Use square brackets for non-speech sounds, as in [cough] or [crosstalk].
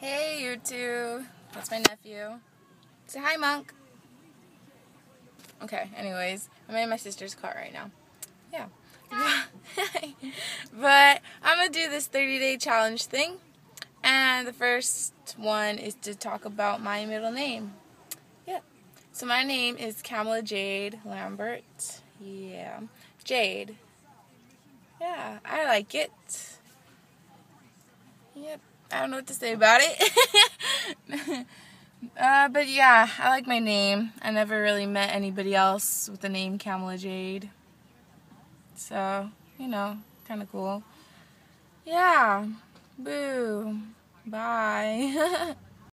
Hey, you two. That's my nephew. Say hi, Monk. Okay, anyways, I'm in my sister's car right now. Yeah. [laughs] but I'm going to do this 30 day challenge thing. And the first one is to talk about my middle name. Yeah. So my name is Camilla Jade Lambert. Yeah. Jade. Yeah, I like it. Yep. I don't know what to say about it. [laughs] uh, but yeah, I like my name. I never really met anybody else with the name Camilla Jade. So, you know, kind of cool. Yeah. Boo. Bye. [laughs]